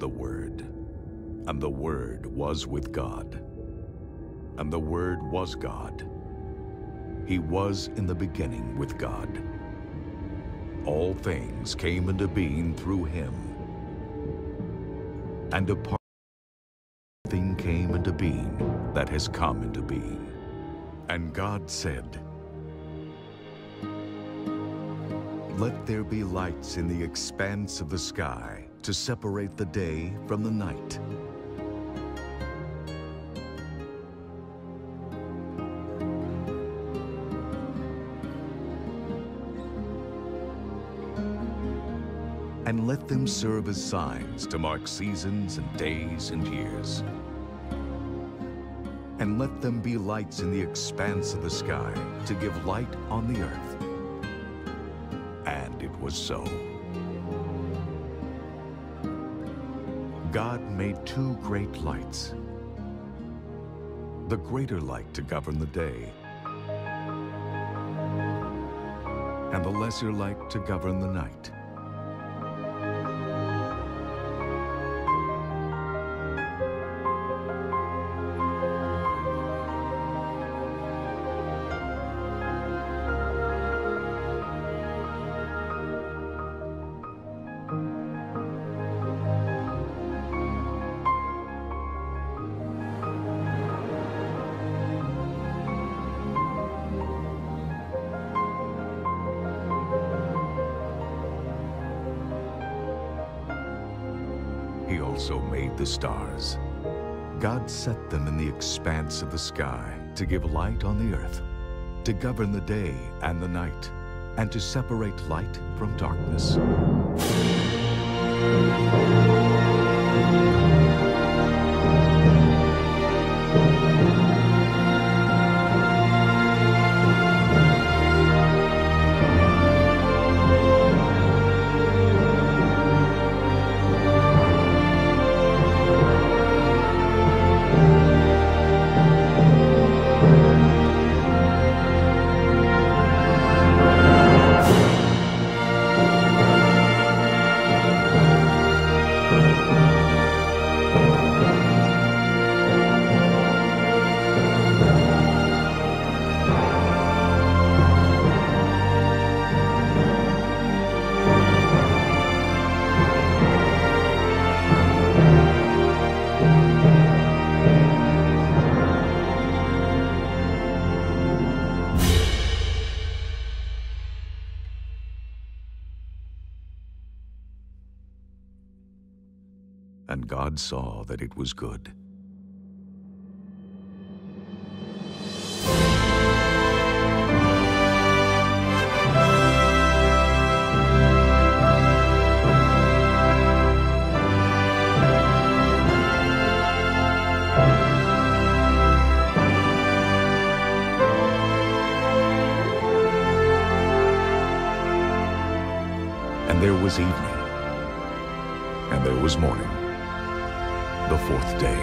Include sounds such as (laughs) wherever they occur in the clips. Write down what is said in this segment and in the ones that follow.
the Word, and the Word was with God, and the Word was God. He was in the beginning with God. All things came into being through him, and apart thing came into being that has come into being. And God said, Let there be lights in the expanse of the sky to separate the day from the night. And let them serve as signs to mark seasons and days and years. And let them be lights in the expanse of the sky to give light on the earth. And it was so. God made two great lights. The greater light to govern the day, and the lesser light to govern the night. Made the stars. God set them in the expanse of the sky to give light on the earth, to govern the day and the night, and to separate light from darkness. Was good. The fourth day.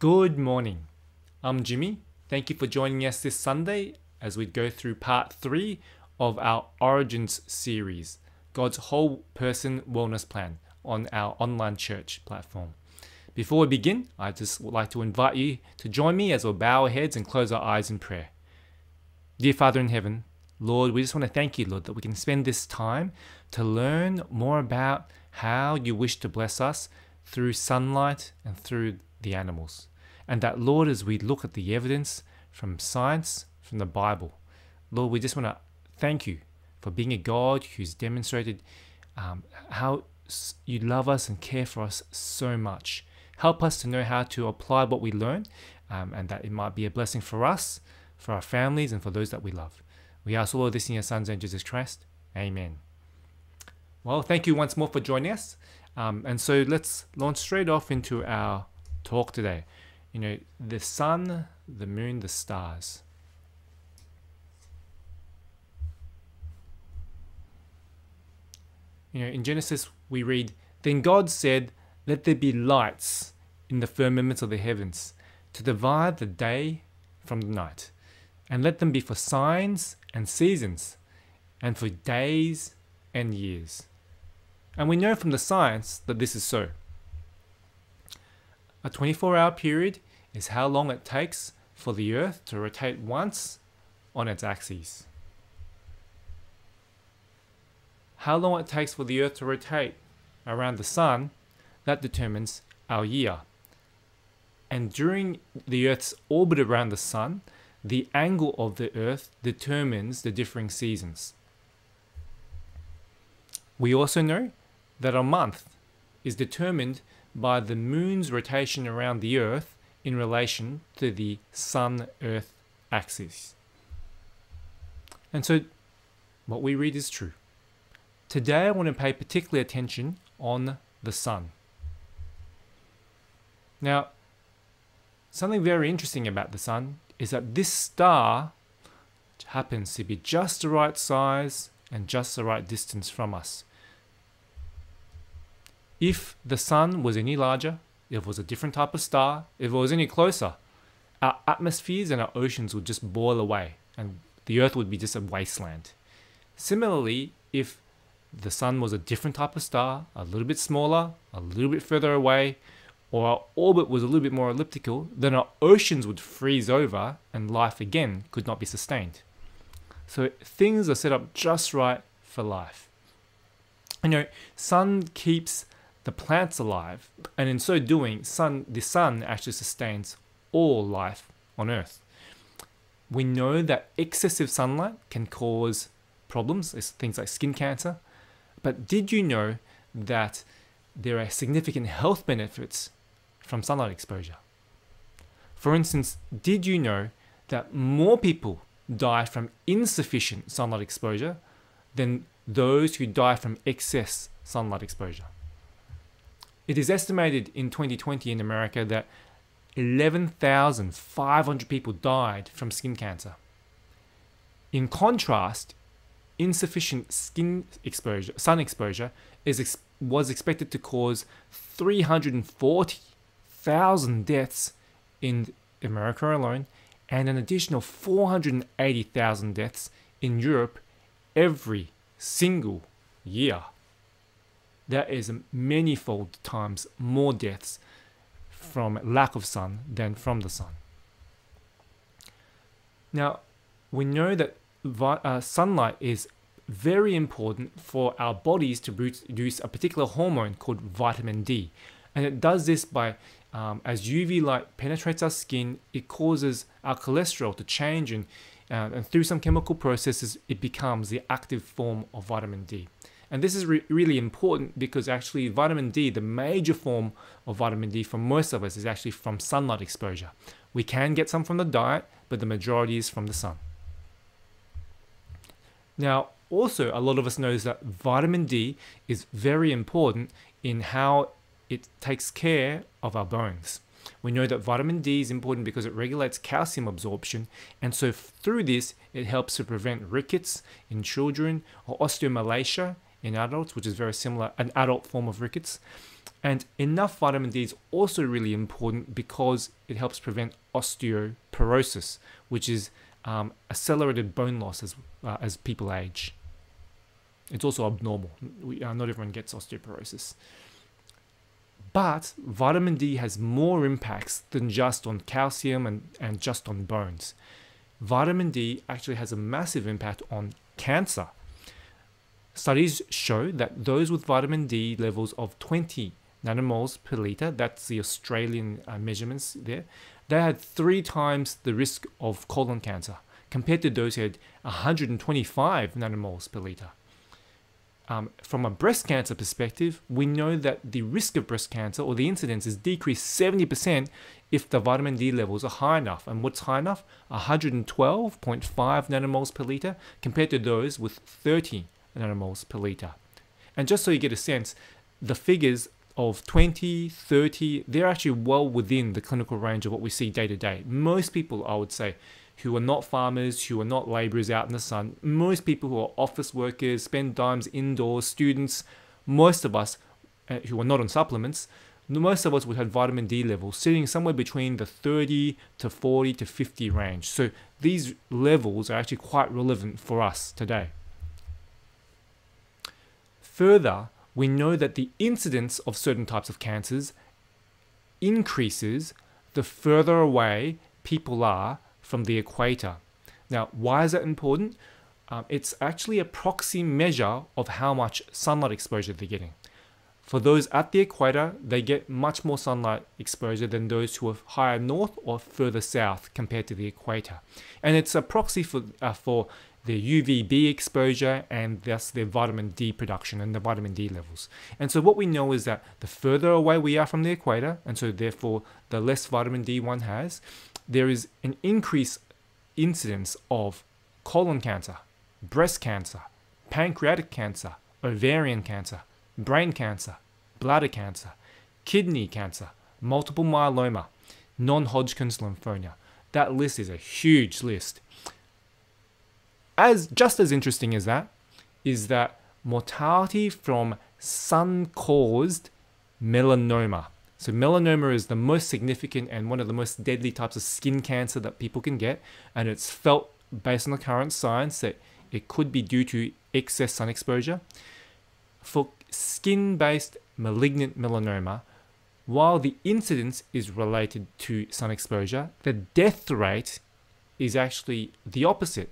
Good morning. I'm Jimmy. Thank you for joining us this Sunday as we go through part three of our Origins series, God's Whole Person Wellness Plan, on our online church platform. Before we begin, I just would like to invite you to join me as we bow our heads and close our eyes in prayer. Dear Father in heaven, Lord, we just want to thank you, Lord, that we can spend this time to learn more about how you wish to bless us through sunlight and through the animals. And that, Lord, as we look at the evidence from science, from the Bible, Lord, we just want to thank you for being a God who's demonstrated um, how you love us and care for us so much. Help us to know how to apply what we learn um, and that it might be a blessing for us, for our families, and for those that we love. We ask all of this in your Son's name, Jesus Christ. Amen. Well, thank you once more for joining us. Um, and so let's launch straight off into our talk today. You know, the sun, the moon, the stars. You know, in Genesis we read, Then God said, Let there be lights in the firmament of the heavens to divide the day from the night, and let them be for signs and seasons, and for days and years. And we know from the science that this is so. A 24 hour period is how long it takes for the Earth to rotate once on its axis. How long it takes for the Earth to rotate around the Sun, that determines our year. And during the Earth's orbit around the Sun, the angle of the Earth determines the differing seasons. We also know that a month is determined by the moon's rotation around the Earth in relation to the Sun Earth axis. And so, what we read is true. Today, I want to pay particular attention on the Sun. Now, something very interesting about the Sun is that this star happens to be just the right size and just the right distance from us. If the sun was any larger, if it was a different type of star, if it was any closer, our atmospheres and our oceans would just boil away and the earth would be just a wasteland. Similarly, if the sun was a different type of star, a little bit smaller, a little bit further away, or our orbit was a little bit more elliptical, then our oceans would freeze over and life again could not be sustained. So things are set up just right for life. You know, sun keeps the plants alive, and in so doing, sun the sun actually sustains all life on Earth. We know that excessive sunlight can cause problems, things like skin cancer. But did you know that there are significant health benefits from sunlight exposure. For instance, did you know that more people die from insufficient sunlight exposure than those who die from excess sunlight exposure? It is estimated in 2020 in America that 11,500 people died from skin cancer. In contrast, insufficient skin exposure, sun exposure, is was expected to cause 340,000 deaths in America alone and an additional 480,000 deaths in Europe every single year. That is manyfold times more deaths from lack of sun than from the sun. Now, we know that uh, sunlight is very important for our bodies to produce a particular hormone called vitamin D. And it does this by um, as UV light penetrates our skin, it causes our cholesterol to change, and, uh, and through some chemical processes, it becomes the active form of vitamin D. And this is re- really important because actually, vitamin D, the major form of vitamin D for most of us, is actually from sunlight exposure. We can get some from the diet, but the majority is from the sun. Now, also, a lot of us knows that vitamin D is very important in how it takes care of our bones. We know that vitamin D is important because it regulates calcium absorption, and so through this, it helps to prevent rickets in children or osteomalacia in adults, which is very similar, an adult form of rickets. And enough vitamin D is also really important because it helps prevent osteoporosis, which is um, accelerated bone loss as, uh, as people age. It's also abnormal. We, uh, not everyone gets osteoporosis. But vitamin D has more impacts than just on calcium and, and just on bones. Vitamin D actually has a massive impact on cancer. Studies show that those with vitamin D levels of 20 nanomoles per liter, that's the Australian uh, measurements there, they had three times the risk of colon cancer compared to those who had 125 nanomoles per liter um, from a breast cancer perspective, we know that the risk of breast cancer or the incidence is decreased 70% if the vitamin D levels are high enough. And what's high enough? 112.5 nanomoles per liter compared to those with 30 nanomoles per liter. And just so you get a sense, the figures of 20, 30, they're actually well within the clinical range of what we see day to day. Most people, I would say, who are not farmers, who are not laborers out in the sun. Most people who are office workers, spend times indoors, students, most of us uh, who are not on supplements, most of us would have vitamin D levels sitting somewhere between the 30 to 40 to 50 range. So these levels are actually quite relevant for us today. Further, we know that the incidence of certain types of cancers increases the further away people are from the equator. Now, why is that important? Um, it's actually a proxy measure of how much sunlight exposure they're getting. For those at the equator, they get much more sunlight exposure than those who are higher north or further south compared to the equator. And it's a proxy for, uh, for their UVB exposure and thus their vitamin D production and the vitamin D levels. And so what we know is that the further away we are from the equator, and so therefore the less vitamin D one has, there is an increased incidence of colon cancer, breast cancer, pancreatic cancer, ovarian cancer, brain cancer, bladder cancer, kidney cancer, multiple myeloma, non-Hodgkin's lymphoma. That list is a huge list. As just as interesting as that is that mortality from sun-caused melanoma. So melanoma is the most significant and one of the most deadly types of skin cancer that people can get, and it's felt based on the current science that it could be due to excess sun exposure. For skin based malignant melanoma, while the incidence is related to sun exposure, the death rate is actually the opposite.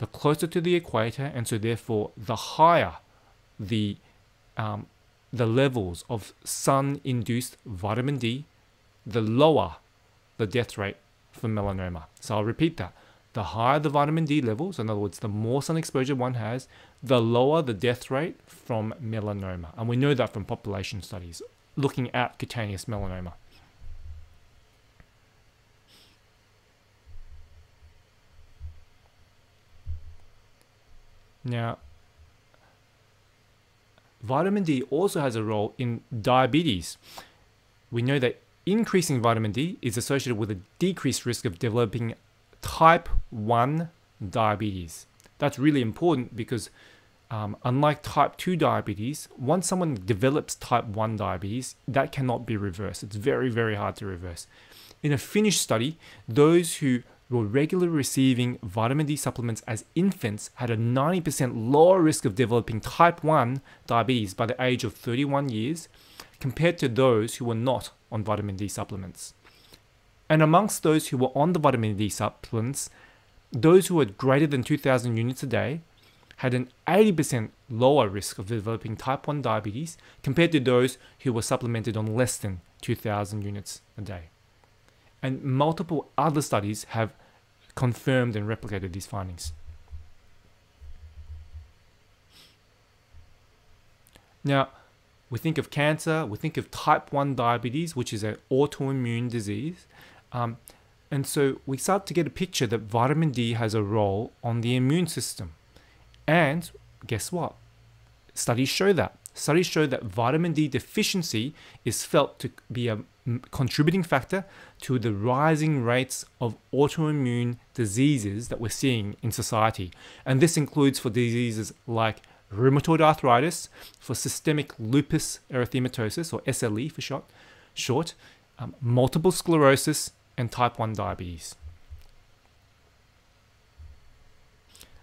The closer to the equator, and so therefore the higher the um, the levels of sun induced vitamin D, the lower the death rate for melanoma. So I'll repeat that. The higher the vitamin D levels, in other words, the more sun exposure one has, the lower the death rate from melanoma. And we know that from population studies looking at cutaneous melanoma. Now, vitamin D also has a role in diabetes. We know that increasing vitamin D is associated with a decreased risk of developing type 1 diabetes. That's really important because um, unlike type 2 diabetes, once someone develops type 1 diabetes, that cannot be reversed. It's very, very hard to reverse. In a Finnish study, those who were regularly receiving vitamin D supplements as infants had a 90% lower risk of developing type 1 diabetes by the age of 31 years compared to those who were not on vitamin D supplements. And amongst those who were on the vitamin D supplements, those who had greater than 2,000 units a day had an 80% lower risk of developing type 1 diabetes compared to those who were supplemented on less than 2,000 units a day. And multiple other studies have confirmed and replicated these findings. Now, we think of cancer, we think of type 1 diabetes, which is an autoimmune disease, um, and so we start to get a picture that vitamin D has a role on the immune system. And guess what? Studies show that. Studies show that vitamin D deficiency is felt to be a contributing factor to the rising rates of autoimmune diseases that we're seeing in society. And this includes for diseases like rheumatoid arthritis, for systemic lupus erythematosus, or SLE for short, short um, multiple sclerosis, and type 1 diabetes.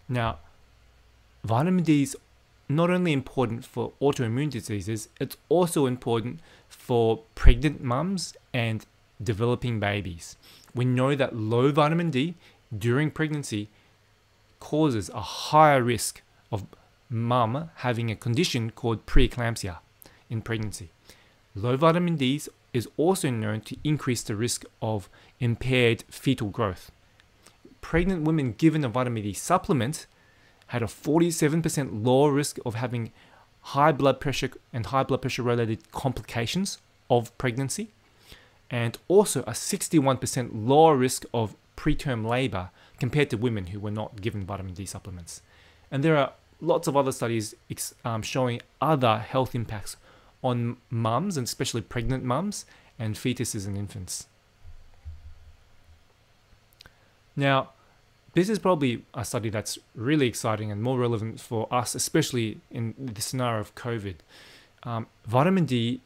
Now, vitamin D is not only important for autoimmune diseases, it's also important for pregnant mums and developing babies. We know that low vitamin D during pregnancy causes a higher risk of mum having a condition called preeclampsia in pregnancy. Low vitamin D is also known to increase the risk of impaired fetal growth. Pregnant women given a vitamin D supplement had a 47% lower risk of having high blood pressure and high blood pressure related complications of pregnancy, and also a 61% lower risk of preterm labor compared to women who were not given vitamin D supplements. And there are lots of other studies um, showing other health impacts on mums, and especially pregnant mums, and fetuses and infants. Now, this is probably a study that's really exciting and more relevant for us, especially in the scenario of COVID. Um, vitamin D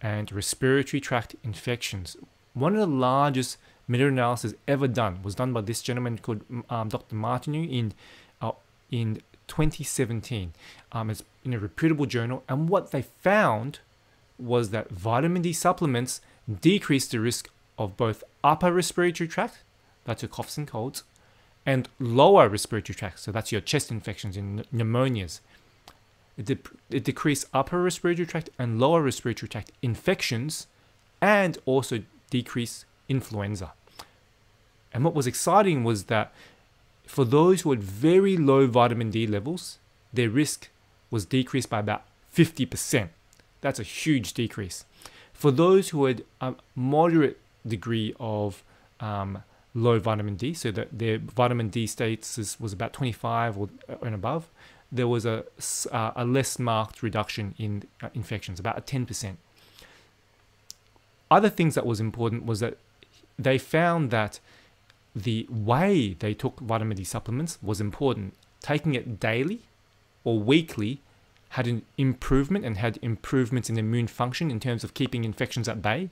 and respiratory tract infections. One of the largest meta-analysis ever done was done by this gentleman called um, Dr. Martineau in uh, in 2017. Um, it's in a reputable journal, and what they found was that vitamin D supplements decreased the risk of both upper respiratory tract, that's your coughs and colds, and lower respiratory tract, so that's your chest infections and pneumonias. It, de- it upper respiratory tract and lower respiratory tract infections and also decreased influenza. And what was exciting was that for those who had very low vitamin D levels, their risk was decreased by about 50%. That's a huge decrease. For those who had a moderate degree of um, low vitamin D, so that their vitamin D status was about 25 or and above, there was a, uh, a less marked reduction in uh, infections, about a 10%. Other things that was important was that they found that the way they took vitamin D supplements was important. Taking it daily or weekly had an improvement and had improvements in immune function in terms of keeping infections at bay.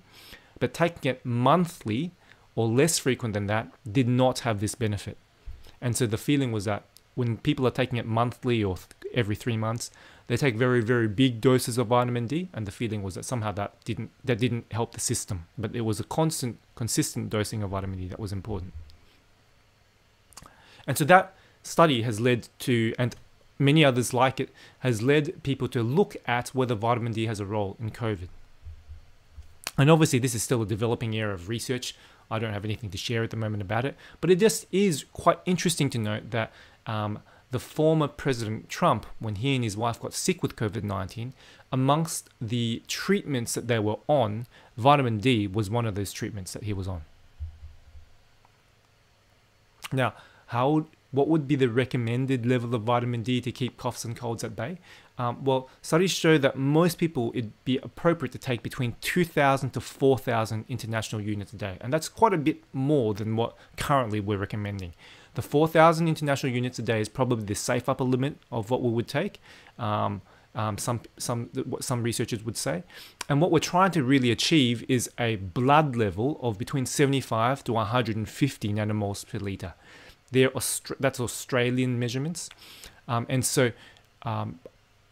But taking it monthly or less frequent than that did not have this benefit. And so the feeling was that when people are taking it monthly or every three months, they take very very big doses of vitamin D, and the feeling was that somehow that didn't that didn't help the system. But it was a constant, consistent dosing of vitamin D that was important. And so that study has led to, and many others like it, has led people to look at whether vitamin D has a role in COVID. And obviously, this is still a developing area of research. I don't have anything to share at the moment about it, but it just is quite interesting to note that um, the former President Trump, when he and his wife got sick with COVID 19, amongst the treatments that they were on, vitamin D was one of those treatments that he was on. Now, how what would be the recommended level of vitamin D to keep coughs and colds at bay? Um, well, studies show that most people it'd be appropriate to take between 2,000 to 4,000 international units a day, and that's quite a bit more than what currently we're recommending. The 4,000 international units a day is probably the safe upper limit of what we would take. Um, um, some some what some researchers would say, and what we're trying to really achieve is a blood level of between 75 to 150 nanomoles per liter. They're Aust- that's Australian measurements, um, and so. Um,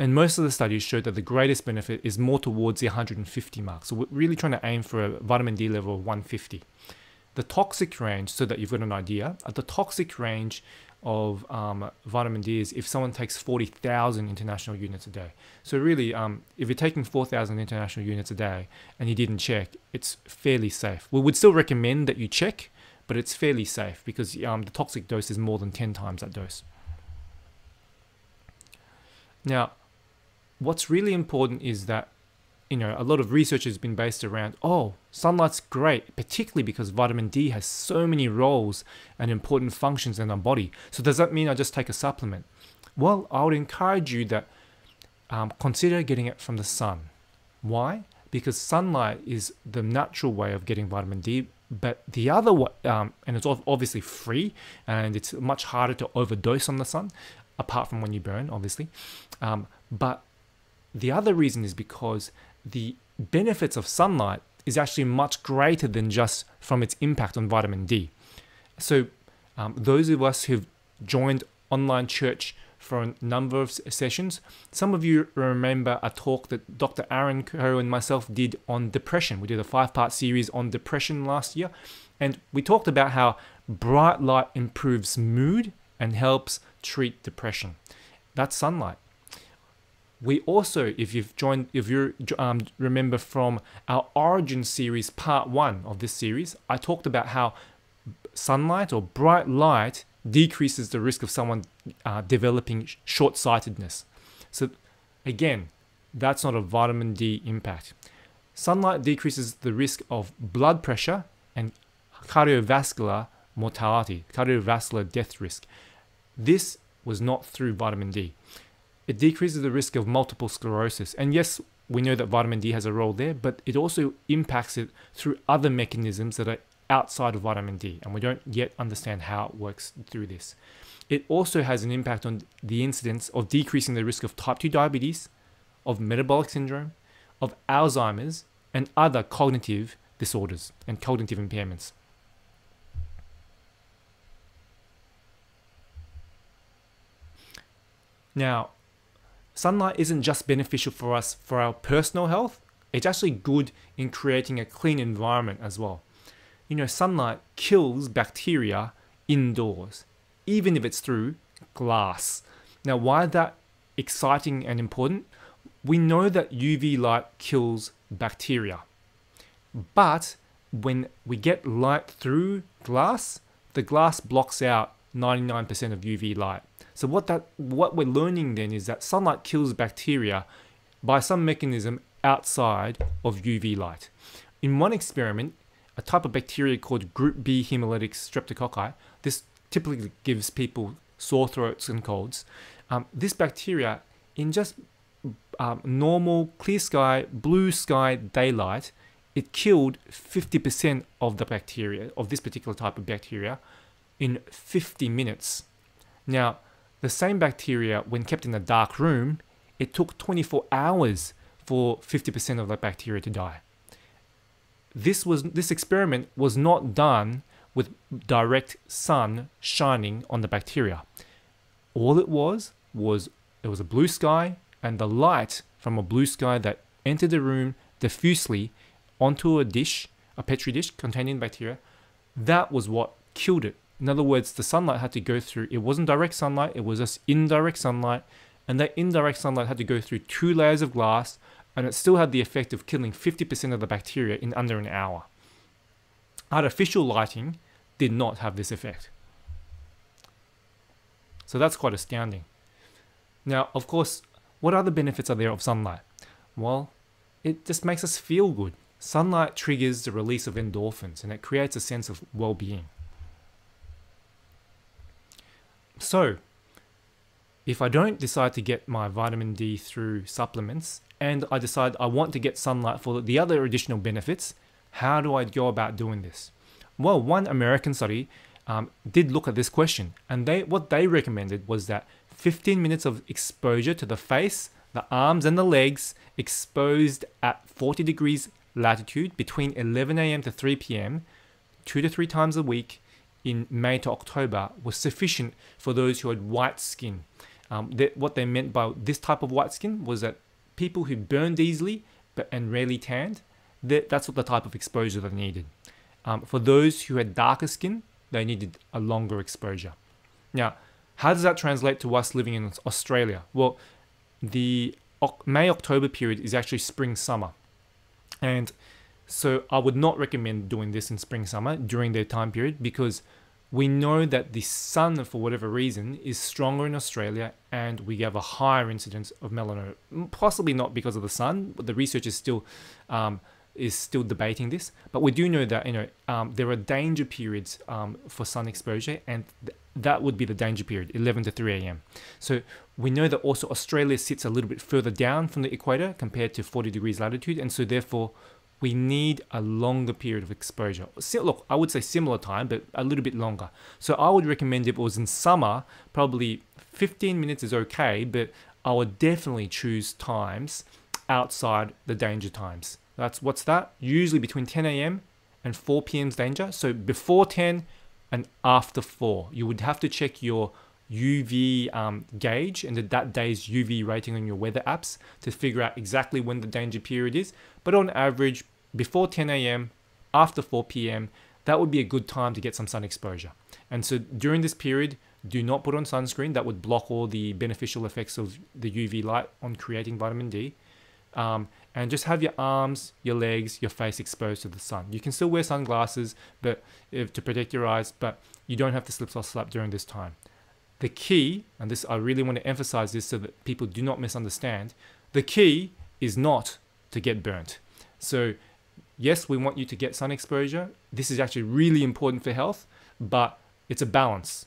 and most of the studies show that the greatest benefit is more towards the 150 mark. So we're really trying to aim for a vitamin D level of 150. The toxic range, so that you've got an idea, at the toxic range of um, vitamin D is if someone takes 40,000 international units a day. So really, um, if you're taking 4,000 international units a day and you didn't check, it's fairly safe. We would still recommend that you check, but it's fairly safe because um, the toxic dose is more than 10 times that dose. Now, what's really important is that you know a lot of research has been based around oh sunlight's great particularly because vitamin d has so many roles and important functions in our body. So does that mean i just take a supplement? Well i would encourage you that um, consider getting it from the sun. Why? Because sunlight is the natural way of getting vitamin d but the other way, um, and it's obviously free and it's much harder to overdose on the sun, apart from when you burn, obviously. Um, but the other reason is because the benefits of sunlight is actually much greater than just from its impact on vitamin D. So, um, those of us who've joined online church for a number of sessions. Some of you remember a talk that Dr. Aaron Coe and myself did on depression. We did a five part series on depression last year, and we talked about how bright light improves mood and helps treat depression. That's sunlight. We also, if you've joined, if you um, remember from our origin series, part one of this series, I talked about how sunlight or bright light decreases the risk of someone uh, developing short sightedness. So, again, that's not a vitamin D impact. Sunlight decreases the risk of blood pressure and cardiovascular mortality, cardiovascular death risk. This was not through vitamin D. It decreases the risk of multiple sclerosis. And yes, we know that vitamin D has a role there, but it also impacts it through other mechanisms that are outside of vitamin D, and we don't yet understand how it works through this. It also has an impact on the incidence of decreasing the risk of type 2 diabetes, of metabolic syndrome, of Alzheimer's, and other cognitive disorders and cognitive impairments. Now, sunlight isn't just beneficial for us for our personal health, it's actually good in creating a clean environment as well. You know, sunlight kills bacteria indoors, even if it's through glass. Now, why that exciting and important? We know that UV light kills bacteria. But when we get light through glass, the glass blocks out 99% of UV light. So what that what we're learning then is that sunlight kills bacteria by some mechanism outside of UV light. In one experiment, a type of bacteria called group B hemolytic streptococci, this typically gives people sore throats and colds. Um, this bacteria, in just um, normal clear sky, blue sky daylight, it killed 50% of the bacteria, of this particular type of bacteria, in 50 minutes. Now, the same bacteria, when kept in a dark room, it took 24 hours for 50% of the bacteria to die. This was this experiment was not done with direct sun shining on the bacteria. All it was was it was a blue sky and the light from a blue sky that entered the room diffusely onto a dish, a petri dish containing bacteria. That was what killed it. In other words, the sunlight had to go through, it wasn't direct sunlight, it was just indirect sunlight. And that indirect sunlight had to go through two layers of glass, and it still had the effect of killing 50% of the bacteria in under an hour. Artificial lighting did not have this effect. So that's quite astounding. Now, of course, what other benefits are there of sunlight? Well, it just makes us feel good. Sunlight triggers the release of endorphins and it creates a sense of well being. So, if I don't decide to get my vitamin D through supplements and I decide I want to get sunlight for the other additional benefits, how do I go about doing this? Well, one American study um, did look at this question, and they what they recommended was that 15 minutes of exposure to the face, the arms, and the legs exposed at 40 degrees latitude between 11 a.m. to 3 p.m. two to three times a week in May to October was sufficient for those who had white skin. Um, that, what they meant by this type of white skin was that people who burned easily but and rarely tanned, that, that's what the type of exposure they needed. Um, for those who had darker skin, they needed a longer exposure. Now, how does that translate to us living in Australia? Well, the May October period is actually spring summer. And so I would not recommend doing this in spring summer during their time period because we know that the sun, for whatever reason, is stronger in Australia and we have a higher incidence of melanoma. Possibly not because of the sun, but the research is still um, is still debating this. But we do know that you know um, there are danger periods um, for sun exposure, and th- that would be the danger period, 11 to 3 a.m. So we know that also Australia sits a little bit further down from the equator compared to 40 degrees latitude, and so therefore we need a longer period of exposure. Look, I would say similar time, but a little bit longer. So I would recommend if it was in summer, probably 15 minutes is okay, but I would definitely choose times outside the danger times. That's what's that? Usually between 10 a.m. and 4 p.m.'s danger. So before 10 and after 4, you would have to check your UV um, gauge and that day's UV rating on your weather apps to figure out exactly when the danger period is. But on average, before 10 a.m., after 4 p.m., that would be a good time to get some sun exposure. And so during this period, do not put on sunscreen. That would block all the beneficial effects of the UV light on creating vitamin D. Um, and just have your arms, your legs, your face exposed to the sun. You can still wear sunglasses, but if, to protect your eyes, but you don't have to slip or slap during this time. The key, and this I really want to emphasize this so that people do not misunderstand, the key is not to get burnt. So, yes, we want you to get sun exposure. This is actually really important for health, but it's a balance.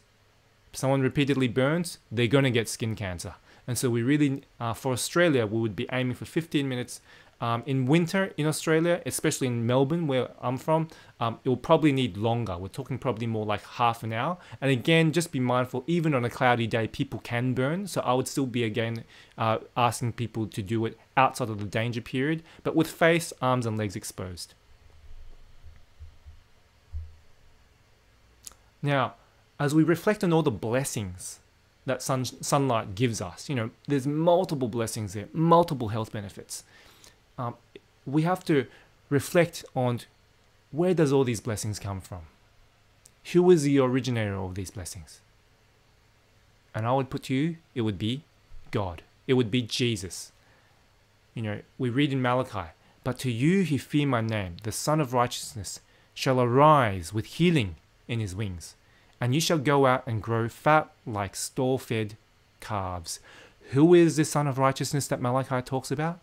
If someone repeatedly burns, they're going to get skin cancer. And so we really, uh, for Australia, we would be aiming for 15 minutes Um, in winter in Australia, especially in Melbourne, where I'm from, um, it will probably need longer. We're talking probably more like half an hour. And again, just be mindful, even on a cloudy day, people can burn. So I would still be again uh, asking people to do it outside of the danger period, but with face, arms, and legs exposed. Now, as we reflect on all the blessings that sun, sunlight gives us, you know, there's multiple blessings there, multiple health benefits um, we have to reflect on where does all these blessings come from? Who is the originator of these blessings? And I would put to you, it would be God. It would be Jesus. You know, we read in Malachi, but to you who fear my name, the Son of Righteousness shall arise with healing in his wings, and you shall go out and grow fat like stall fed calves. Who is the Son of Righteousness that Malachi talks about?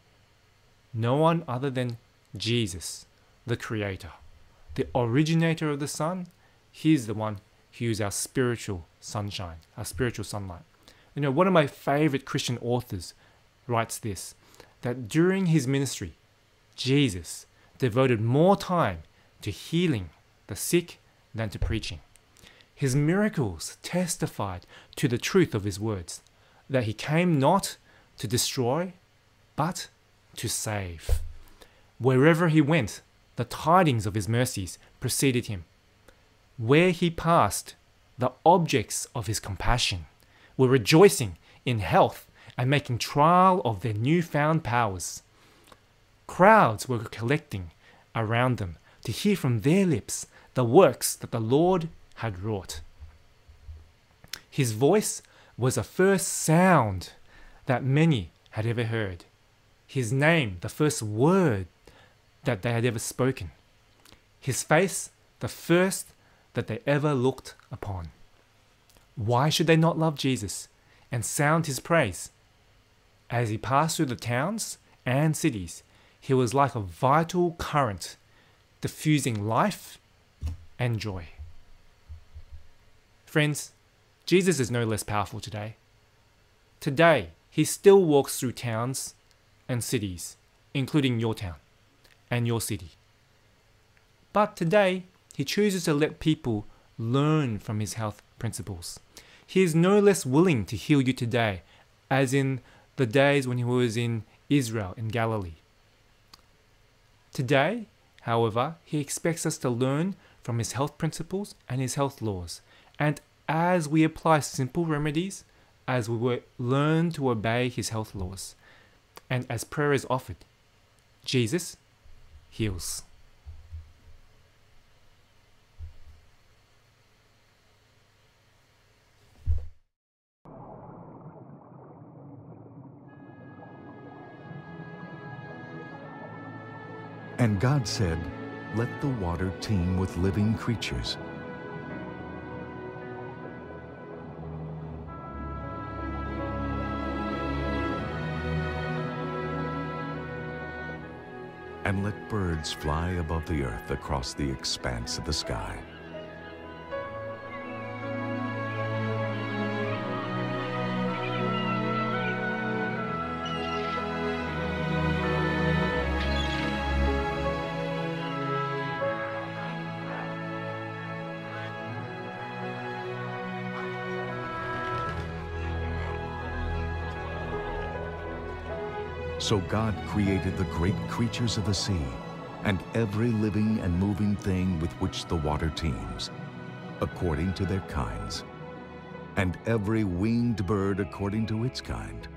No one other than Jesus, the Creator, the originator of the sun. He's the one who is our spiritual sunshine, our spiritual sunlight. You know, one of my favorite Christian authors writes this that during his ministry, Jesus devoted more time to healing the sick than to preaching. His miracles testified to the truth of his words, that he came not to destroy, but to save. Wherever he went, the tidings of his mercies preceded him. Where he passed, the objects of his compassion were rejoicing in health and making trial of their new-found powers. Crowds were collecting around them to hear from their lips the works that the Lord had wrought. His voice was the first sound that many had ever heard his name, the first word that they had ever spoken, his face, the first that they ever looked upon. Why should they not love Jesus and sound his praise? As he passed through the towns and cities, he was like a vital current, diffusing life and joy. Friends, Jesus is no less powerful today. Today, he still walks through towns and cities, including your town and your city. But today, he chooses to let people learn from his health principles. He is no less willing to heal you today, as in the days when he was in Israel in Galilee. Today, however, he expects us to learn from his health principles and his health laws. And as we apply simple remedies, as we learn to obey his health laws, and as prayer is offered, Jesus heals. And God said, Let the water teem with living creatures and let birds fly above the earth across the expanse of the sky. So God created the great creatures of the sea, and every living and moving thing with which the water teems, according to their kinds, and every winged bird according to its kind.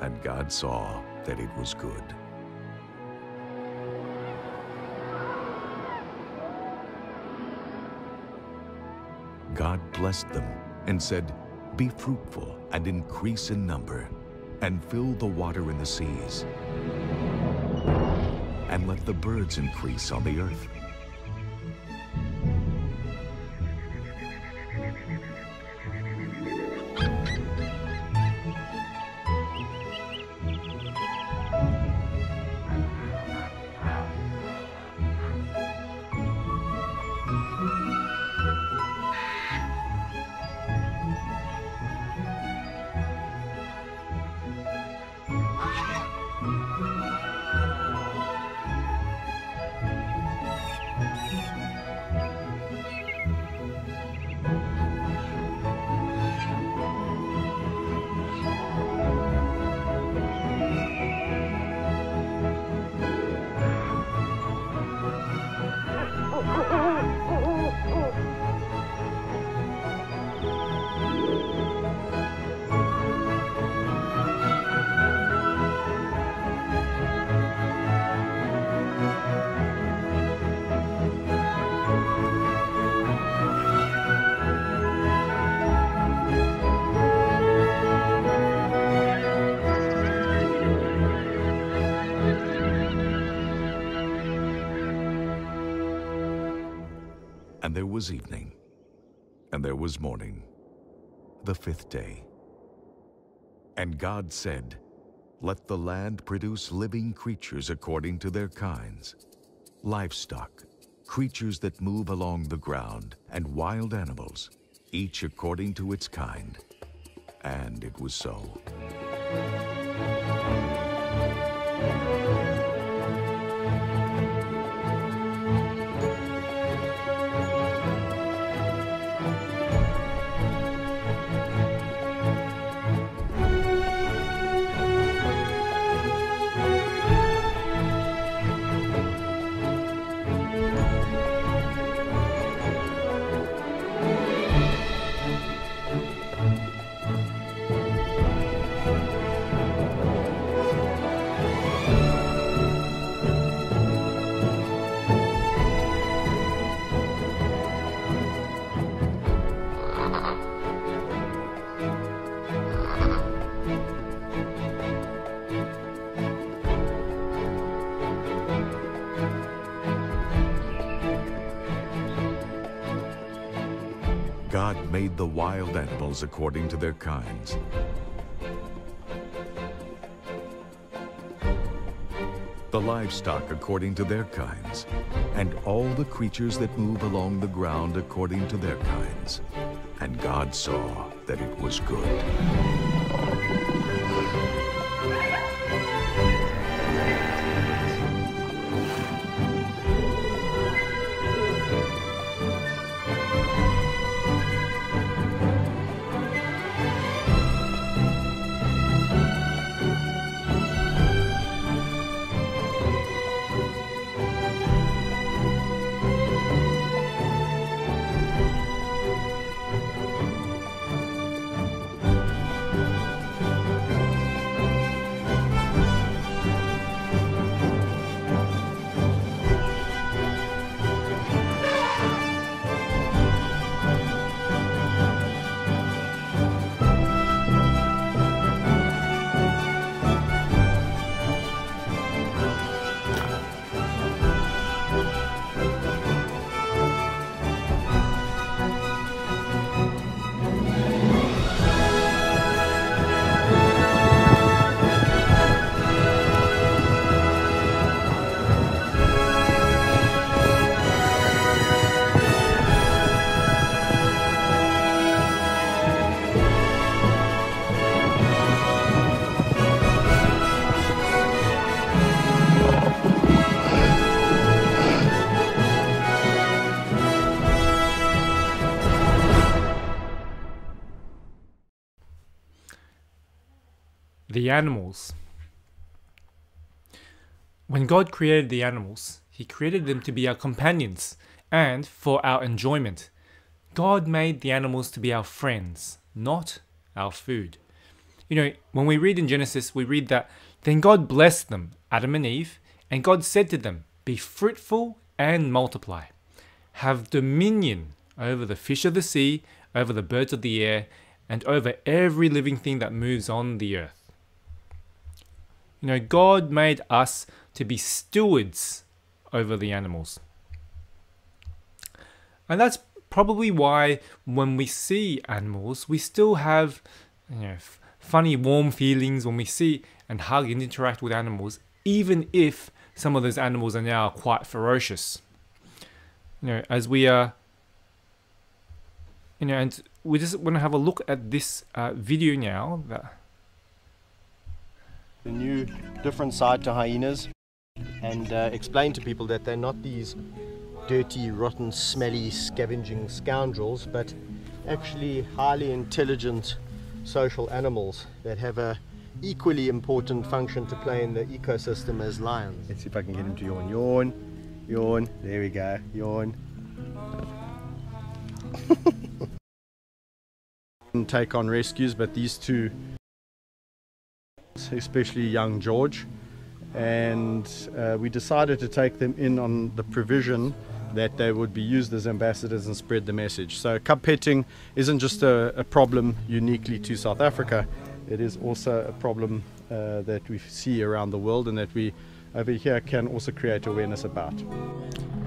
And God saw that it was good. God blessed them and said, Be fruitful and increase in number and fill the water in the seas. And let the birds increase on the earth. And there was evening, and there was morning, the fifth day. And God said, Let the land produce living creatures according to their kinds, livestock, creatures that move along the ground, and wild animals, each according to its kind. And it was so. Made the wild animals according to their kinds. The livestock according to their kinds, and all the creatures that move along the ground according to their kinds. And God saw that it was good. Animals. When God created the animals, He created them to be our companions and for our enjoyment. God made the animals to be our friends, not our food. You know, when we read in Genesis, we read that then God blessed them, Adam and Eve, and God said to them, Be fruitful and multiply. Have dominion over the fish of the sea, over the birds of the air, and over every living thing that moves on the earth. You know, God made us to be stewards over the animals. And that's probably why when we see animals, we still have you know, funny, warm feelings when we see and hug and interact with animals, even if some of those animals are now quite ferocious. You know, as we are, you know, and we just want to have a look at this uh, video now that the new different side to hyenas and uh, explain to people that they're not these dirty, rotten, smelly, scavenging scoundrels, but actually highly intelligent social animals that have a equally important function to play in the ecosystem as lions. Let's see if I can get him to yawn. Yawn, yawn, there we go, yawn. (laughs) take on rescues, but these two especially young George. And uh, we decided to take them in on the provision that they would be used as ambassadors and spread the message. So cub petting isn't just a, a problem uniquely to South Africa, it is also a problem uh, that we see around the world and that we over here can also create awareness about.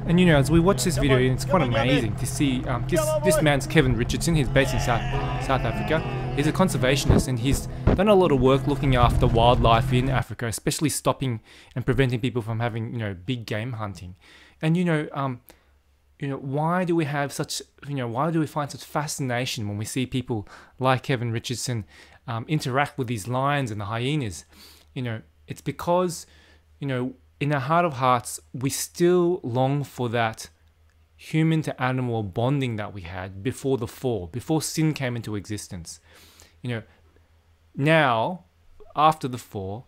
And you know, as we watch this video, it's quite amazing to see. Um, this this man's Kevin Richardson. He's based in South South Africa. He's a conservationist, and he's done a lot of work looking after wildlife in Africa, especially stopping and preventing people from having you know big game hunting. And you know, um, you know, why do we have such you know why do we find such fascination when we see people like Kevin Richardson um, interact with these lions and the hyenas? You know, it's because you know in our heart of hearts, we still long for that human to animal bonding that we had before the fall, before sin came into existence. You know, now, after the fall,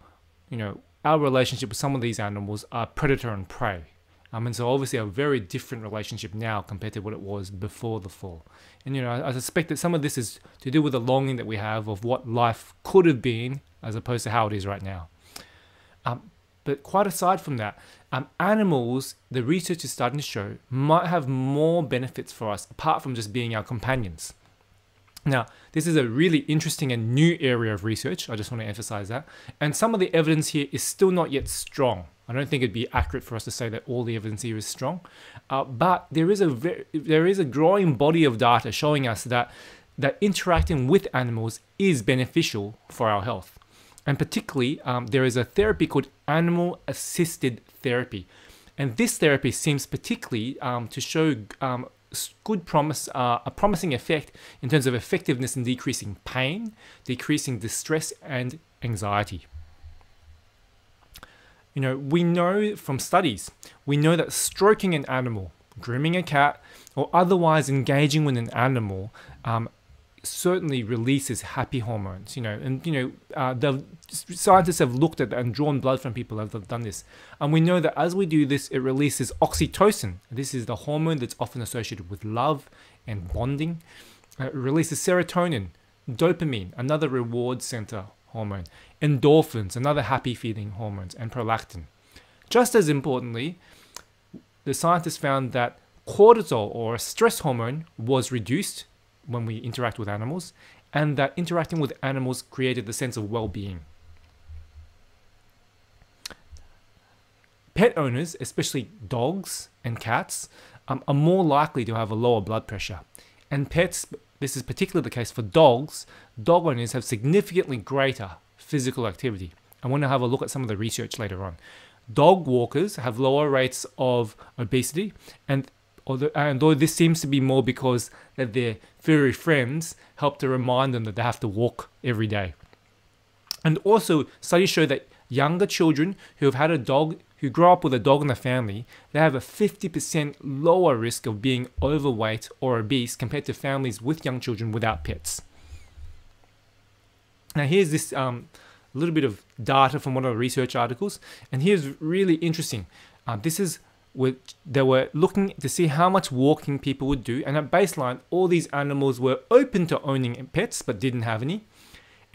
you know, our relationship with some of these animals are predator and prey. Um, and so obviously a very different relationship now compared to what it was before the fall. And you know, I, I suspect that some of this is to do with the longing that we have of what life could have been as opposed to how it is right now. But quite aside from that, um, animals, the research is starting to show, might have more benefits for us apart from just being our companions. Now, this is a really interesting and new area of research. I just want to emphasize that. And some of the evidence here is still not yet strong. I don't think it'd be accurate for us to say that all the evidence here is strong, uh, but there is a very, there is a growing body of data showing us that that interacting with animals is beneficial for our health. And particularly, um, there is a therapy called animal assisted therapy. And this therapy seems particularly um, to show um, good promise, uh, a promising effect in terms of effectiveness in decreasing pain, decreasing distress, and anxiety. You know, we know from studies, we know that stroking an animal, grooming a cat, or otherwise engaging with an animal um, certainly releases happy hormones, you know, and you know, uh, the scientists have looked at and drawn blood from people that have done this, and we know that as we do this, it releases oxytocin. This is the hormone that's often associated with love and bonding. Uh, it releases serotonin, dopamine, another reward center hormone, endorphins, another happy feeling hormones, and prolactin. Just as importantly, the scientists found that cortisol or a stress hormone was reduced when we interact with animals, and that interacting with animals created the sense of well Pet owners, especially dogs and cats, um, are more likely to have a lower blood pressure. And pets, this is particularly the case for dogs, dog owners have significantly greater physical activity. I want to have a look at some of the research later on. Dog walkers have lower rates of obesity, and although, and although this seems to be more because that their furry friends help to remind them that they have to walk every day. And also, studies show that younger children who have had a dog, who grow up with a dog in the family, they have a 50% lower risk of being overweight or obese compared to families with young children without pets. Now, here's this um, little bit of data from one of the research articles, and here's really interesting. Uh, this is which they were looking to see how much walking people would do. And at baseline, all these animals were open to owning pets but didn't have any.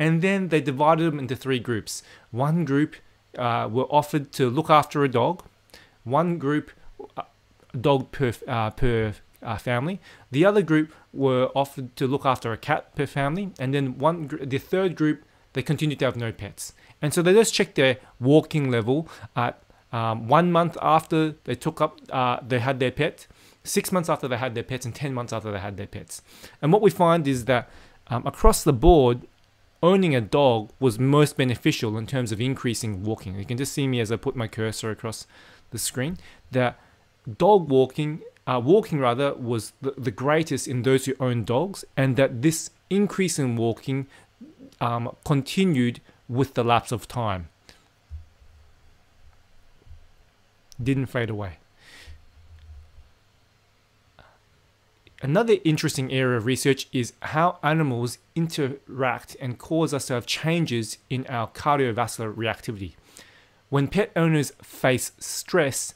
And then they divided them into three groups. One group uh, were offered to look after a dog. One group, uh, dog per uh, per uh, family. The other group were offered to look after a cat per family. And then one, the third group, they continued to have no pets. And so they just checked their walking level at um, one month after they took up, uh, they had their pet, six months after they had their pets, and 10 months after they had their pets. And what we find is that um, across the board, owning a dog was most beneficial in terms of increasing walking. You can just see me as I put my cursor across the screen. That dog walking, uh, walking rather, was the, the greatest in those who own dogs, and that this increase in walking um, continued with the lapse of time. didn't fade away. Another interesting area of research is how animals interact and cause us to have changes in our cardiovascular reactivity. When pet owners face stress,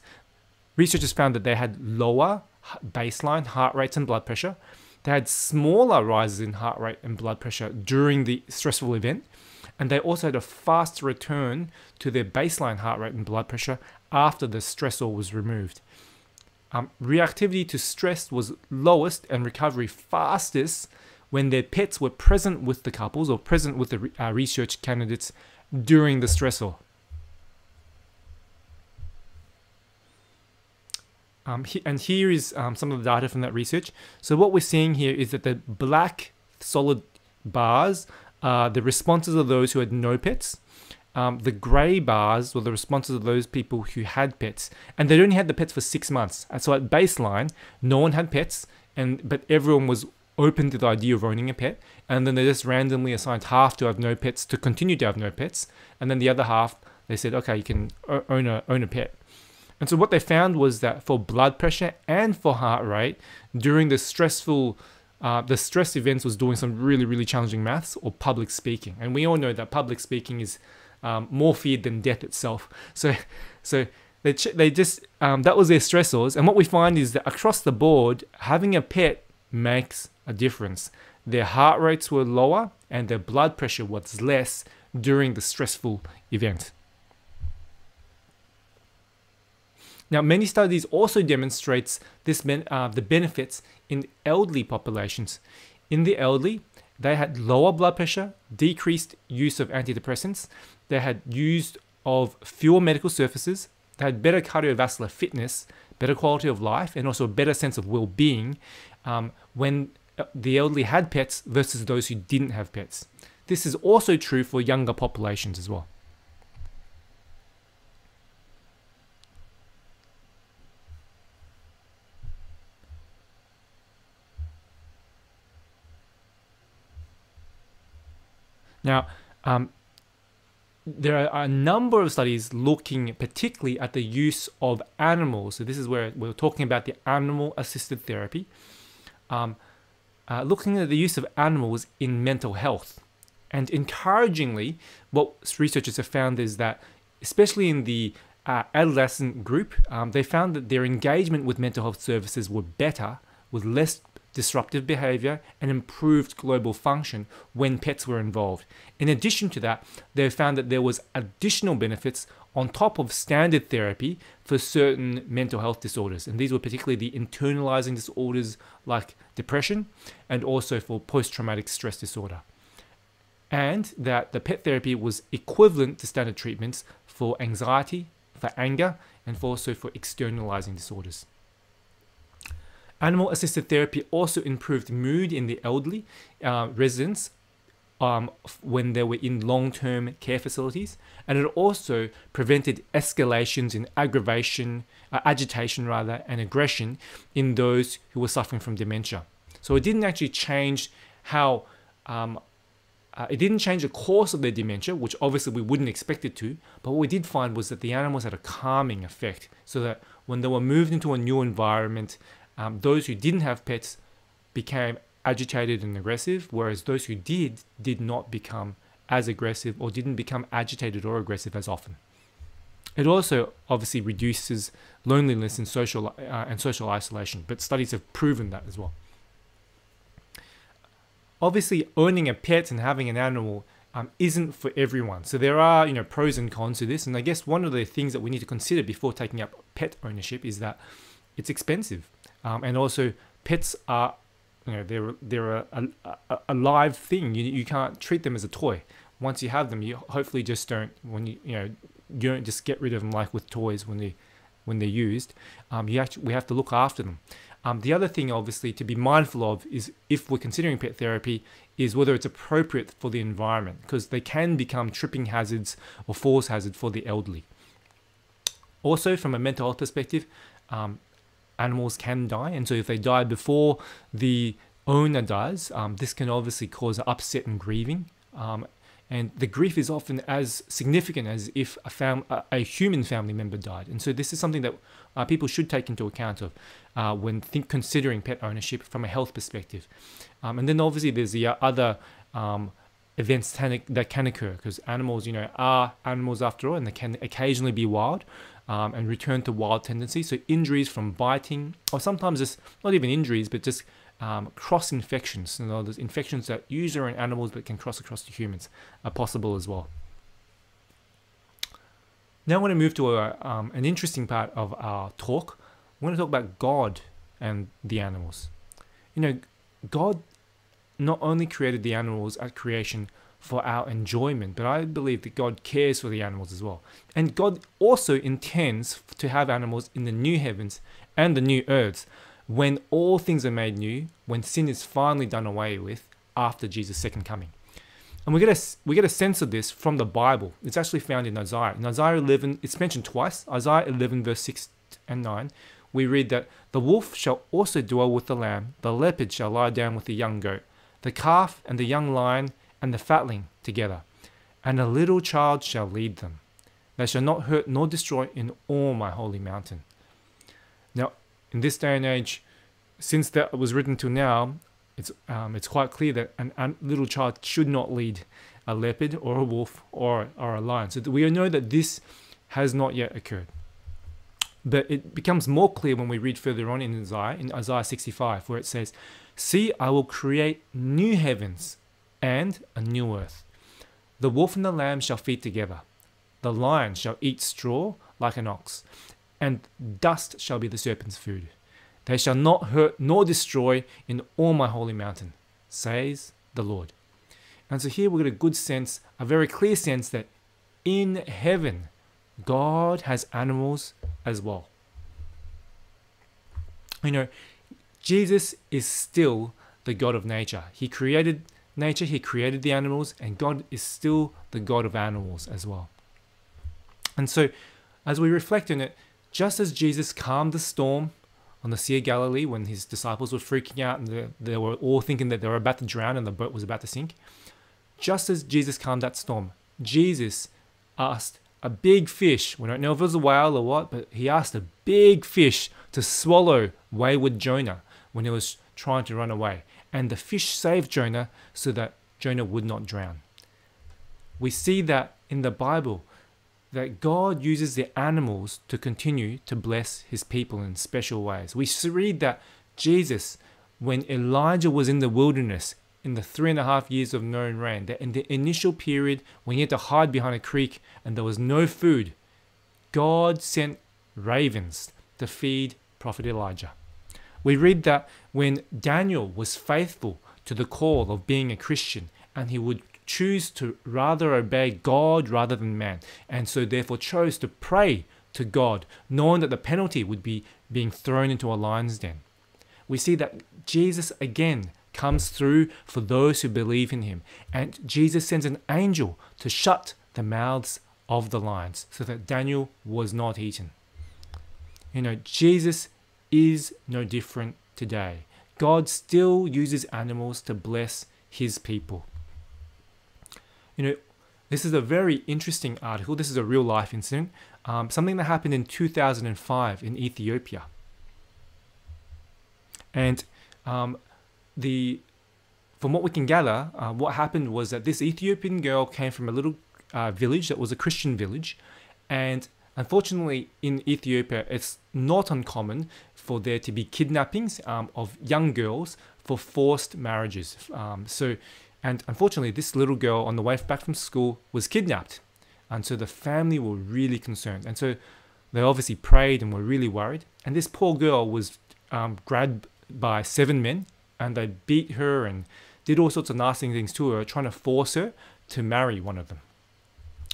researchers found that they had lower baseline heart rates and blood pressure. They had smaller rises in heart rate and blood pressure during the stressful event, and they also had a fast return to their baseline heart rate and blood pressure after the stressor was removed. Um, reactivity to stress was lowest and recovery fastest when their pets were present with the couples or present with the uh, research candidates during the stressor. Um, he, and here is um, some of the data from that research. So what we're seeing here is that the black solid bars are the responses of those who had no pets. Um, the grey bars were the responses of those people who had pets, and they'd only had the pets for six months. And so at baseline, no one had pets, and but everyone was open to the idea of owning a pet, and then they just randomly assigned half to have no pets to continue to have no pets, and then the other half they said, okay, you can own a own a pet. And so what they found was that for blood pressure and for heart rate during the stressful uh, the stress events was doing some really really challenging maths or public speaking and we all know that public speaking is um, more feared than death itself. So so they, they just um, that was their stressors. And what we find is that across the board having a pet makes a difference. Their heart rates were lower and their blood pressure was less during the stressful event. Now, many studies also demonstrates this uh, the benefits in elderly populations. In the elderly, they had lower blood pressure, decreased use of antidepressants, they had used of fewer medical surfaces, they had better cardiovascular fitness, better quality of life, and also a better sense of well-being um, when uh, the elderly had pets versus those who didn't have pets. This is also true for younger populations as well. Now, um, there are a number of studies looking particularly at the use of animals. So this is where we're talking about the animal-assisted therapy, um, uh, looking at the use of animals in mental health. And encouragingly, what researchers have found is that, especially in the uh, adolescent group, um, they found that their engagement with mental health services were better with less disruptive behavior, and improved global function when pets were involved. In addition to that, they found that there was additional benefits on top of standard therapy for certain mental health disorders. And these were particularly the internalizing disorders like depression and also for post-traumatic stress disorder. And that the pet therapy was equivalent to standard treatments for anxiety, for anger, and also for externalizing disorders. Animal assisted therapy also improved mood in the elderly uh, residents um, when they were in long term care facilities, and it also prevented escalations in aggravation, uh, agitation rather, and aggression in those who were suffering from dementia. So it didn't actually change how. Um, uh, it didn't change the course of their dementia, which obviously we wouldn't expect it to, but what we did find was that the animals had a calming effect, so that when they were moved into a new environment, um, those who didn't have pets became agitated and aggressive, whereas those who did did not become as aggressive or didn't become agitated or aggressive as often. It also obviously reduces loneliness and social uh, and social isolation, but studies have proven that as well. Obviously, owning a pet and having an animal um, isn't for everyone. So there are you know pros and cons to this, and I guess one of the things that we need to consider before taking up pet ownership is that it's expensive. Um, and also, pets are, you know, they're they're a, a, a live thing. You, you can't treat them as a toy. Once you have them, you hopefully just don't when you you know you don't just get rid of them like with toys when they when they're used. Um, you actually we have to look after them. Um, the other thing, obviously, to be mindful of is if we're considering pet therapy, is whether it's appropriate for the environment because they can become tripping hazards or falls hazard for the elderly. Also, from a mental health perspective, um, animals can die. And so if they die before the owner dies, um, this can obviously cause upset and grieving. Um, and the grief is often as significant as if a, fam- a human family member died. And so this is something that uh, people should take into account of uh, when think considering pet ownership from a health perspective. Um, and then obviously there's the other um, events that can occur because animals, you know, are animals after all, and they can occasionally be wild um, and return to wild tendencies. So injuries from biting, or sometimes just not even injuries, but just um, cross infections. You know, there's infections that usually are in animals but can cross across to humans are possible as well. Now I want to move to a, um, an interesting part of our talk. I want to talk about God and the animals. You know, God not only created the animals at creation for our enjoyment, but I believe that God cares for the animals as well. And God also intends to have animals in the new heavens and the new earths when all things are made new, when sin is finally done away with after Jesus' second coming. And we get a we get a sense of this from the Bible. It's actually found in Isaiah. In Isaiah 11, it's mentioned twice. Isaiah 11 verse 6 and 9, we read that the wolf shall also dwell with the lamb, the leopard shall lie down with the young goat, the calf and the young lion and the fatling together, and a little child shall lead them. They shall not hurt nor destroy in all my holy mountain. Now, in this day and age, since that was written to now, it's um, it's quite clear that an, a little child should not lead a leopard or a wolf or or a lion. So we know that this has not yet occurred. But it becomes more clear when we read further on in Isaiah, in Isaiah 65, where it says, See, I will create new heavens and a new earth. The wolf and the lamb shall feed together. The lion shall eat straw like an ox, and dust shall be the serpent's food. They shall not hurt nor destroy in all my holy mountain, says the Lord. And so here we get a good sense, a very clear sense that in heaven, God has animals as well. You know, Jesus is still the God of nature. He created nature, He created the animals, and God is still the God of animals as well. And so, as we reflect on it, just as Jesus calmed the storm on the Sea of Galilee when his disciples were freaking out and they, were all thinking that they were about to drown and the boat was about to sink. Just as Jesus calmed that storm, Jesus asked a big fish, we don't know if it was a whale or what, but he asked a big fish to swallow wayward Jonah when he was trying to run away. And the fish saved Jonah so that Jonah would not drown. We see that in the Bible that God uses the animals to continue to bless his people in special ways. We read that Jesus, when Elijah was in the wilderness in the three and a half years of known rain, that in the initial period when he had to hide behind a creek and there was no food, God sent ravens to feed prophet Elijah. We read that when Daniel was faithful to the call of being a Christian and he would choose to rather obey God rather than man, and so therefore chose to pray to God, knowing that the penalty would be being thrown into a lion's den. We see that Jesus again comes through for those who believe in him, and Jesus sends an angel to shut the mouths of the lions so that Daniel was not eaten. You know, Jesus is no different today. God still uses animals to bless his people. You know, this is a very interesting article. This is a real life incident, um, something that happened in 2005 in Ethiopia. And um, the from what we can gather, uh, what happened was that this Ethiopian girl came from a little uh, village that was a Christian village, and unfortunately, in Ethiopia, it's not uncommon for there to be kidnappings um, of young girls for forced marriages. Um, so and unfortunately, this little girl on the way back from school was kidnapped. And so the family were really concerned. And so they obviously prayed and were really worried. And this poor girl was um, grabbed by seven men and they beat her and did all sorts of nasty things to her, trying to force her to marry one of them.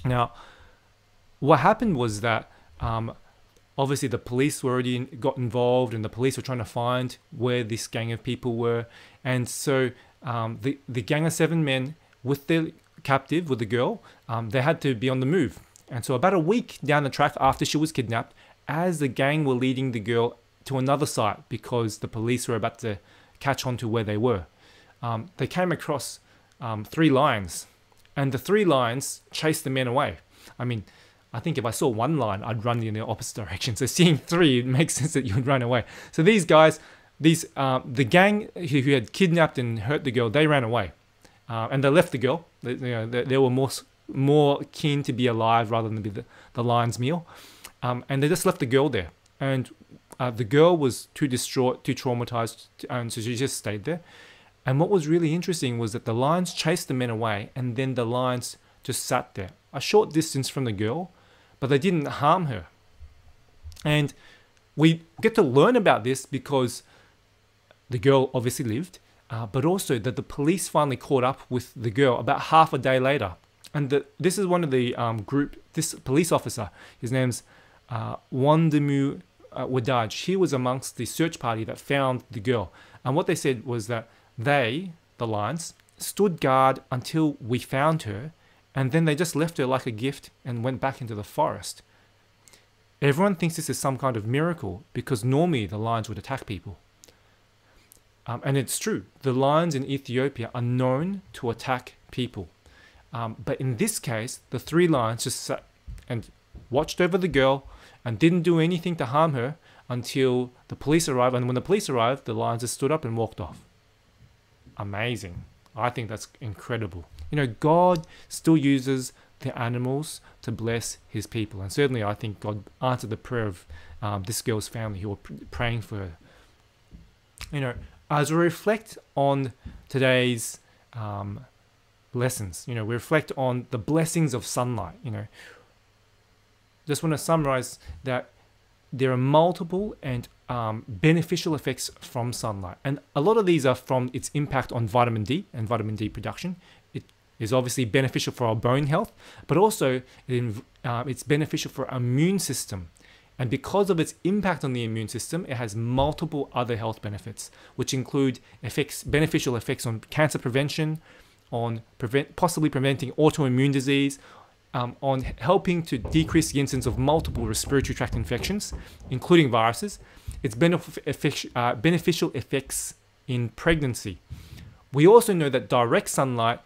Now, what happened was that um, obviously the police were already got involved and the police were trying to find where this gang of people were. And so um, the, the gang of seven men with their captive, with the girl, um, they had to be on the move. And so, about a week down the track after she was kidnapped, as the gang were leading the girl to another site because the police were about to catch on to where they were, um, they came across um, three lions. And the three lions chased the men away. I mean, I think if I saw one lion, I'd run in the opposite direction. (laughs) So seeing three, it makes (laughs) sense that you would run away. So these guys, these uh, the gang who, who, had kidnapped and hurt the girl, they ran away, uh, and they left the girl. They, you know, they, they, were more more keen to be alive rather than be the, the lion's meal, um, and they just left the girl there. And uh, the girl was too distraught, too traumatized, and so she just stayed there. And what was really interesting was that the lions chased the men away, and then the lions just sat there, a short distance from the girl, but they didn't harm her. And we get to learn about this because the girl obviously lived. uh, but also that the police finally caught up with the girl about half a day later. And the, this is one of the um, group, this police officer, his name's uh, Wondimu uh, Wedaj. He was amongst the search party that found the girl. And what they said was that they, the Lions, stood guard until we found her, and then they just left her like a gift and went back into the forest. Everyone thinks this is some kind of miracle because normally the lions would attack people. Um, and it's true, the lions in Ethiopia are known to attack people. Um, but in this case, the three lions just sat and watched over the girl and didn't do anything to harm her until the police arrived. And when the police arrived, the lions just stood up and walked off. Amazing. I think that's incredible. You know, God still uses the animals to bless his people. And certainly, I think God answered the prayer of um, this girl's family who were praying for her. You know, as we reflect on today's um, lessons, you know, we reflect on the blessings of sunlight. You know, just want to summarize that there are multiple and um, beneficial effects from sunlight. And a lot of these are from its impact on vitamin D and vitamin D production. Is obviously beneficial for our bone health, but also uh, it's beneficial for our immune system. And because of its impact on the immune system, it has multiple other health benefits, which include effects, beneficial effects on cancer prevention, on prevent, possibly preventing autoimmune disease, um, on helping to decrease the incidence of multiple respiratory tract infections, including viruses. Its benef- uh, beneficial effects in pregnancy. We also know that direct sunlight,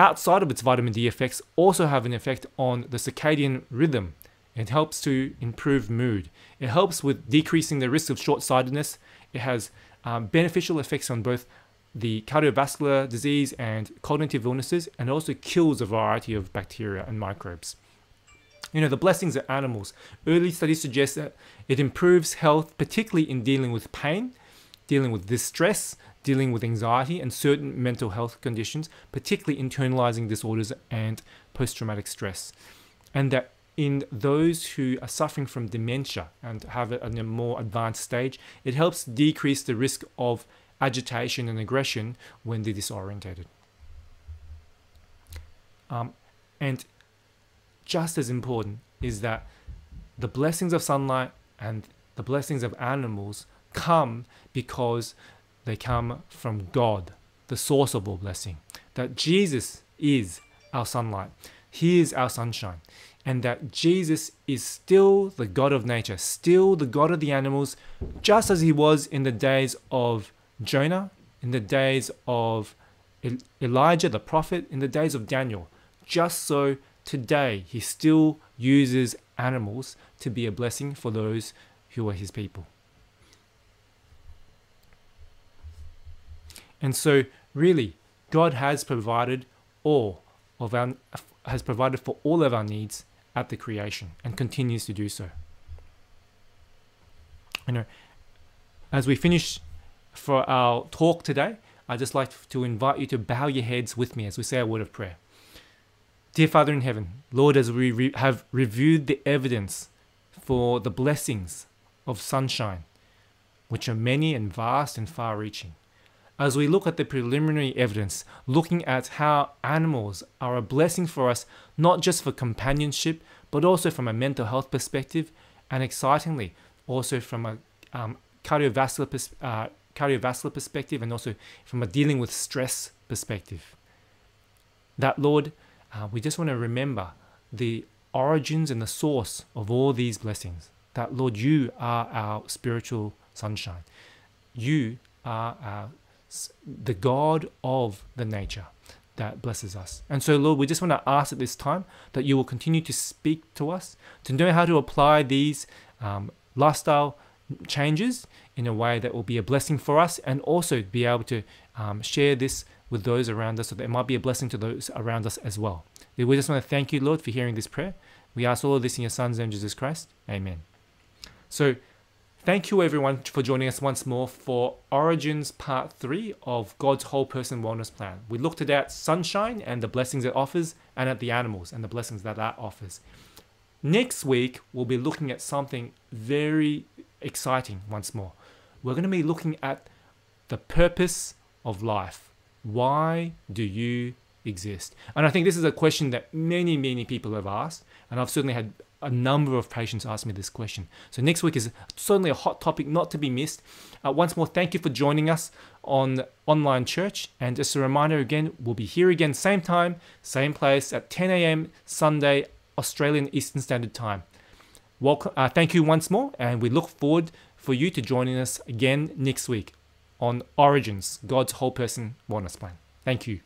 outside of its vitamin D effects, also have an effect on the circadian rhythm. It helps to improve mood. It helps with decreasing the risk of short sightedness. It has um, beneficial effects on both the cardiovascular disease and cognitive illnesses, and also kills a variety of bacteria and microbes. You know, the blessings of animals. Early studies suggest that it improves health, particularly in dealing with pain, dealing with distress, dealing with anxiety, and certain mental health conditions, particularly internalizing disorders and post traumatic stress. And that in those who are suffering from dementia and have it in a more advanced stage, it helps decrease the risk of agitation and aggression when they're disorientated. Um, and just as important is that the blessings of sunlight and the blessings of animals come because they come from God, the source of all blessing. That Jesus is our sunlight, He is our sunshine, and that Jesus is still the God of nature, still the God of the animals, just as He was in the days of Jonah, in the days of Elijah the prophet, in the days of Daniel. Just so today he still uses animals to be a blessing for those who are his people. And so, really, God has provided all of our has provided for all of our needs at the creation and continues to do so. You know, as we finish for our talk today, I'd just like to invite you to bow your heads with me as we say a word of prayer. Dear Father in heaven, Lord, as we re- have reviewed the evidence for the blessings of sunshine, which are many and vast and far reaching, as we look at the preliminary evidence, looking at how animals are a blessing for us, not just for companionship, but also from a mental health perspective, and excitingly, also from a um, cardiovascular pers- uh, cardiovascular perspective and also from a dealing with stress perspective. That, Lord, uh, we just want to remember the origins and the source of all these blessings. That, Lord, you are our spiritual sunshine. You are our, the God of the nature that blesses us. And so, Lord, we just want to ask at this time that you will continue to speak to us, to know how to apply these um, lifestyle changes in a way that will be a blessing for us and also be able to um, share this with those around us so that it might be a blessing to those around us as well. We just want to thank you, Lord, for hearing this prayer. We ask all of this in your Son's name, Jesus Christ. Amen. So, thank you everyone for joining us once more for Origins Part 3 of God's Whole Person Wellness Plan. We looked at that sunshine and the blessings it offers, and at the animals and the blessings that that offers. Next week, we'll be looking at something very exciting once more. We're going to be looking at the purpose of life? Why do you exist? And I think this is a question that many, many people have asked, and I've certainly had a number of patients ask me this question. So next week is certainly a hot topic not to be missed. Uh, once more, thank you for joining us on online church. And just a reminder again, we'll be here again, same time, same place at 10 a.m. Sunday, Australian Eastern Standard Time. Welcome, uh, thank you once more, and we look forward for you to joining us again next week on Origins, God's Whole Person Wellness Plan. Thank you.